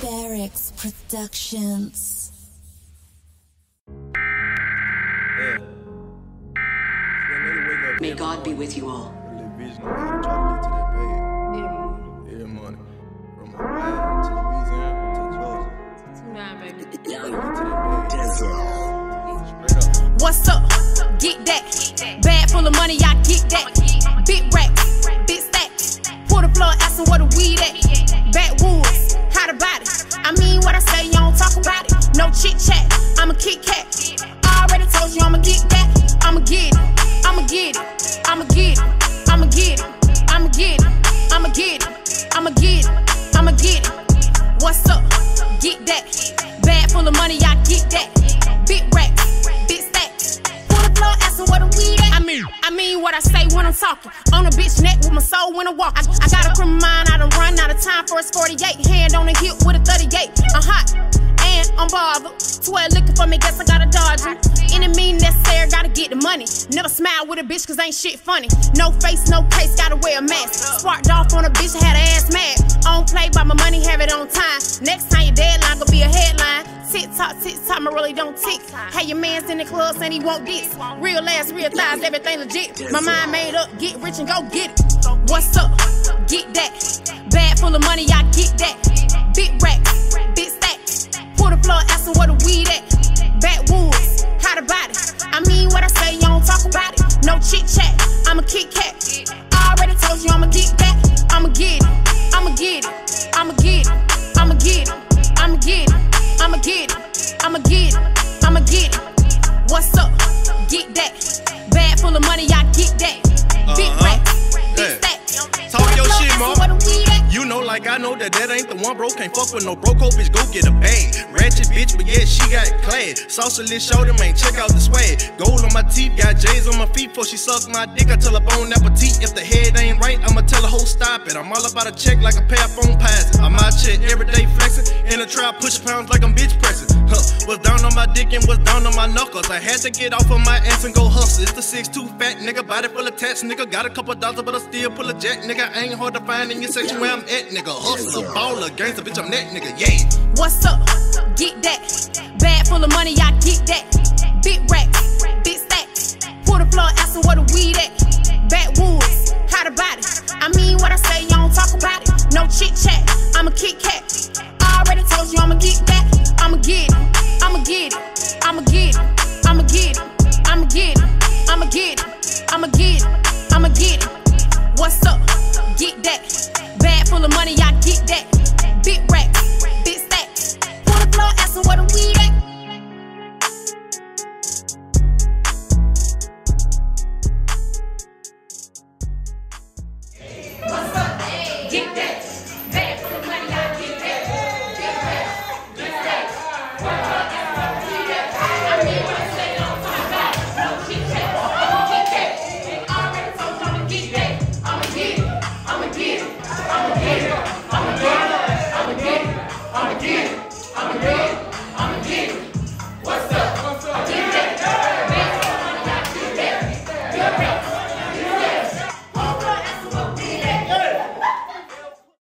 Barracks Productions. May God be with you all. What's up? Get that. Bag full of money, I get that. Mean, what I say when I'm talking. On a bitch neck with my soul when I walk. I, I got a criminal mind, I done run out of time for it's 48. Hand on the hip with a 38. I'm hot. And I'm bothered. 12 looking for me, guess I gotta dodge. Any mean necessary, gotta get the money. Never smile with a bitch, cause ain't shit funny. No face, no case, gotta wear a mask. Sparked off on a bitch, had her ass mad. On play by my money, have it on time. Next time your deadline gonna be a. Tick tock, tick tock, my really don't tick. Hey, your man's in the club saying he want this. Real ass, real thighs, everything legit. My mind made up, get rich and go get it. What's up? Get that. Bag full of money, I get that. Big racks, big stacks. Pull the plug, asking where the weed at. Backwoods, how about it? I mean what I say, you don't talk about it. No chit chat, I'm a Kit Kat. I know that that ain't the one, bro. Can't fuck with no broke hoe, bitch. Go get a bag. Ratchet bitch, but yeah, she got clad. Saucerless shoulder, man. Check out the swag. Teeth, got J's on my feet. Before she suck my dick, I tell her bone appetite. If the head ain't right, I'ma tell her whole stop it. I'm all about a check like a pair of phone passes. I'm out check every day flexing. In the trap, push pounds like I'm bitch pressing. Huh. Was down on my dick and was down on my knuckles. I had to get off of my ass and go hustle. It's the 6'2 fat nigga, body full of tats, nigga. Got a couple dollars, but I still pull a jack, nigga. Ain't hard to find in your section where I'm at, nigga. Hustler, baller, gangster, bitch, I'm that nigga, yeah. What's up? Get that. Bag full of money, I get that.